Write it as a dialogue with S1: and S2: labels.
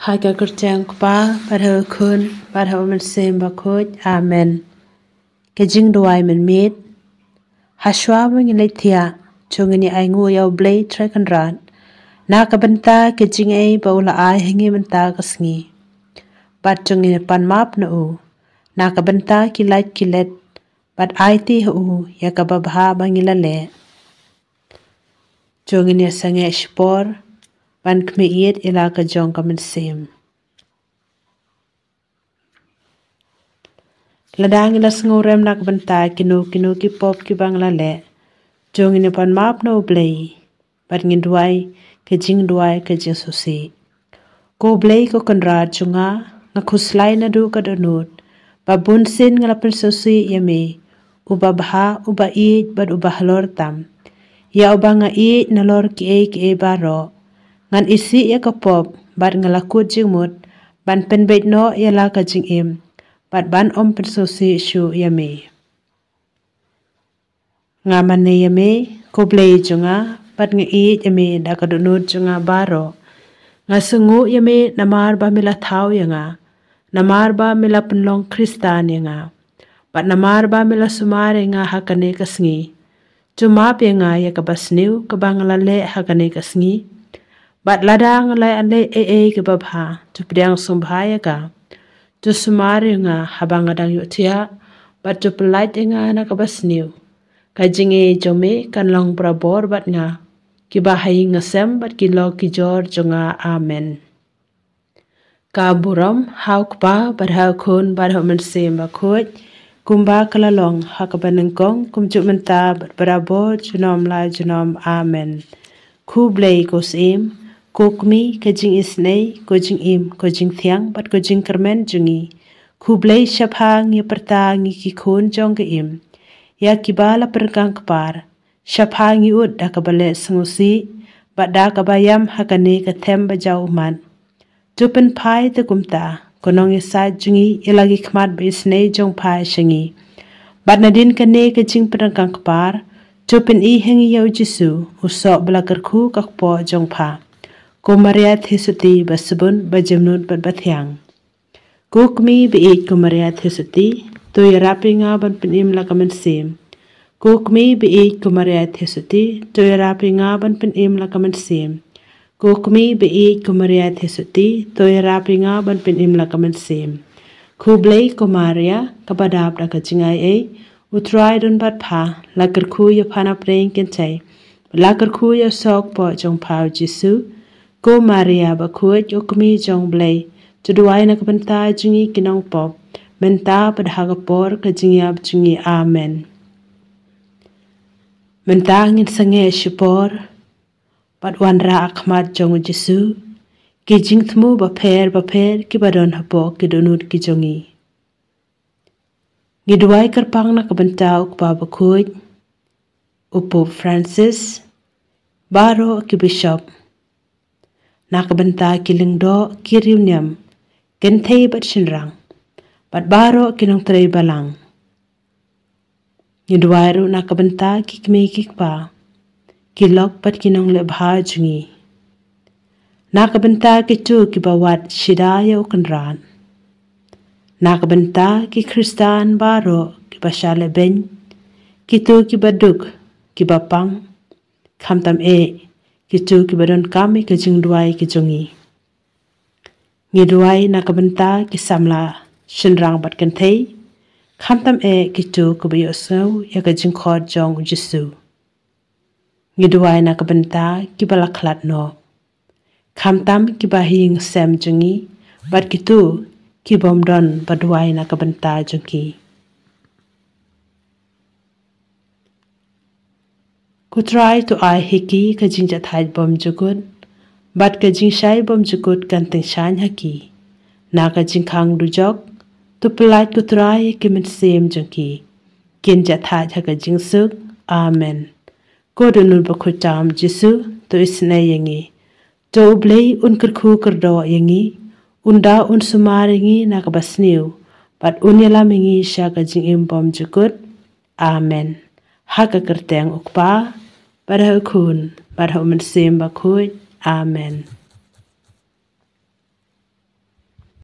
S1: Haga kertang pa pada kun pada umat sem bakut amen. Kejing doai men mit. Haswa mengin letia chung ini ai ngu yau blay trekan rat. Na ka benta kejing ai baula ai hengi benta kasngi. Bat chung ini pan map na u. Na ka benta kilat kilet bat ai ti hu ya ka babha bangila le. Chung ini sange spor ban kmiit ila ka jong ka sim. Ladang ila ngurem nak benta kinu kinu ki pop ki bangla le. Jong ini pan map no blay. Bat ngin duai ke jing duai ke jing susi. Ko blay ko konra chunga nga khuslai na du ka donut. Ba bun sin ngala susi yame. Uba baha uba i bad uba halor tam. Ya uba nga i nalor ki e ki e baro ngan isi ya ka pop bat ngalakut jing mut ban pen bet no ya la ka jing im bat ban om pen so si shu ya me nga man ne ya me ko ble junga bat nga i ya me da ka dunu junga baro nga sungu ya me namar ba mila thau ya nga namar ba mila penlong kristan ya nga bat namar ba mila sumare nga hakane kasngi Cuma pia nga ya ka basniu ka bangala le hakane kasngi Bat ladang lai ane e e ke babha tu pediang sumbhaya ka. Tu sumari nga habang adang yu tia. Bat tu pelait nga na ka basniu. Ka jingi jome kan long prabor bat nga. Ki bahai nga sem bat ki lo ki jor junga amen. Ka buram hau kpa bat hau kun bat hau men sem ba kuat. Kumba kalalong hakabaneng kong kumjuk menta bat barabor junom la junom amen. Ku blay kus im kokmi kajing isnei kojing im kojing thiang bat kojing kermen jungi. Kublai shapha ngi perta ngi ki khon jong ge im. Ya kibala perkang kpar shapha ngi ud da kabale sungusi bat da kabayam hakane ka them ba man. Tupen pai te kumta. Konong isa jungi ilagi khmat be isnei jong pai shingi bat nadin kane kajing perkang kpar tupen i hengi yau jisu. Usok bela kerku kakpo jong pai ko maria thesuti basbun bajamnut bat bathyang ko kmi be ek ko maria thesuti to yarapinga ban pinim la kamen sim. Ko kmi be ek ko maria thesuti to yarapinga ban pinim la kamen sim. Ko kmi be ek ko maria thesuti to yarapinga ban pinim la kamen sim. Ko blai ko maria kabadap da kachingai e utrai don bat pha lakar khu ya phana preng ken chai lakar khu ya sok po jong phau jisu Ko Maria ba kuat yo kami jong blay. Tuduay na kapanta jungi kinong pop. Menta padhaga por ka jingyab jungi amen. Menta ngin sange shipor. Pat wanra akmat jong jisu. Ki jing thmu ba pher ba pher ki badon hapo ki donut ki jongi. Ngiduay karpang na kapanta ukpa ba kuat. Upo Francis. Baro ki bishop nak benta kiling do ken thei bat shinrang bat baro kinong trei balang. Ni duairu nak benta kikme kikpa kilok pat kinong le bha jungi. Nak benta ki chu ki bawat shidaya ukanran nak benta ki kristan baro ki bashale ben ki tu ki baduk ki bapang. Khamtam e kitu ki baron kami ke jing duai ki jongi ngi duai na ka benta ki samla shin rang bat kan thei kham tam e kitu ku bi osau ya ka jing khot jong jisu. Ngi duai na ka benta ki no. Kham tam ki ba bat ki bom don ba na ka jongi Ku try to ai hiki ka jing ja thai bom jukut, bat ka jing shai bom jukut kan ting shan haki. Na ka jing khang du jok, tu pelai ku try ki min sem jong ki. Kin ja thai ha ka jing suk, amen. Ko du nun ba khu cham jisu, tu isna yangi. To ublay un kar khu kar do yangi, un da un sumar yangi na ka basniu, bat un yala mingi sha ka jing im bom jukut, amen. Haka kerteng ukpa, barawukunda barawumensimba kuj. Amen.